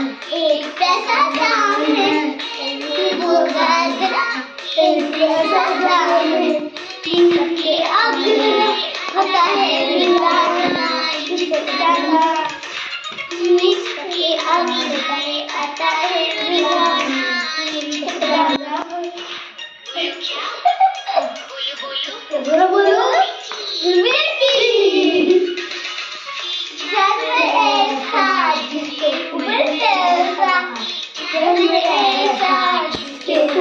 एक पैसा दाम है वो गाजरा एक पैसा दाम है इसके आगे होता है मिलाना इसके आगे आता है मिलाना बोलो बोलो बेटी घर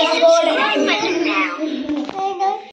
i'm not It's now.